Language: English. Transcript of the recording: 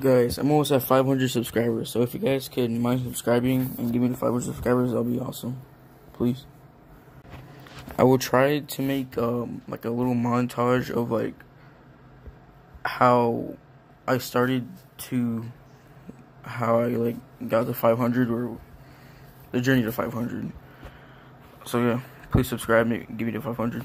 Guys, I'm almost at 500 subscribers, so if you guys could mind subscribing and give me the 500 subscribers, that'll be awesome. Please. I will try to make um, like a little montage of like how I started to how I like got to 500 or the journey to 500. So yeah, please subscribe me, give me the 500.